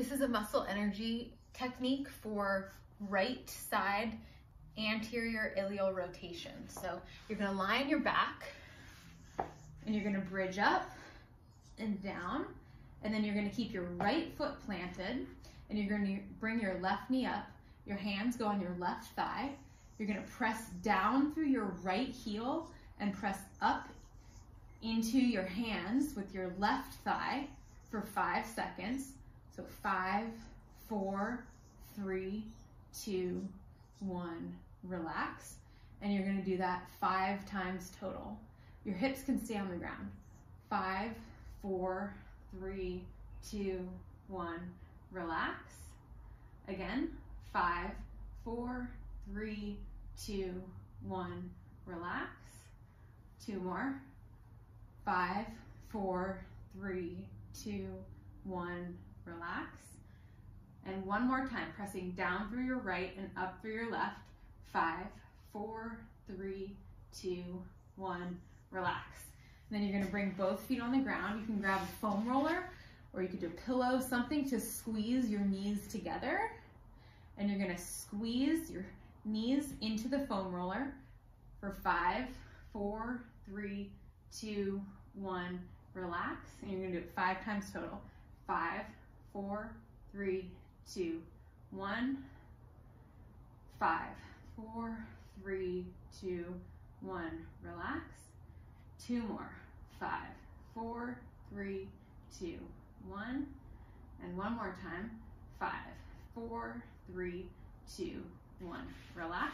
This is a muscle energy technique for right side anterior iliac rotation. So you're gonna lie on your back and you're gonna bridge up and down and then you're gonna keep your right foot planted and you're gonna bring your left knee up. Your hands go on your left thigh. You're gonna press down through your right heel and press up into your hands with your left thigh for five seconds. So five, four, three, two, one, relax. And you're gonna do that five times total. Your hips can stay on the ground. Five, four, three, two, one, relax. Again, five, four, three, two, one, relax. Two more. Five, four, three, two, one, relax. And one more time, pressing down through your right and up through your left. Five, four, three, two, one, relax. And then you're gonna bring both feet on the ground. You can grab a foam roller or you could do a pillow, something to squeeze your knees together. And you're gonna squeeze your knees into the foam roller for five, four, three, two, one, relax. And you're gonna do it five times total. Five, four, three, two, one, five, four, three, two, one, relax. Two more, five, four, three, two, one, and one more time, five, four, three, two, one, relax.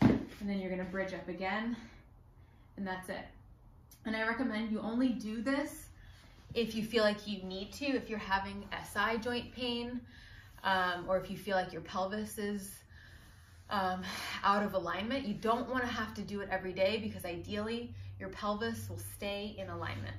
And then you're gonna bridge up again, and that's it. And I recommend you only do this if you feel like you need to, if you're having SI joint pain, um, or if you feel like your pelvis is um, out of alignment. You don't wanna have to do it every day because ideally your pelvis will stay in alignment.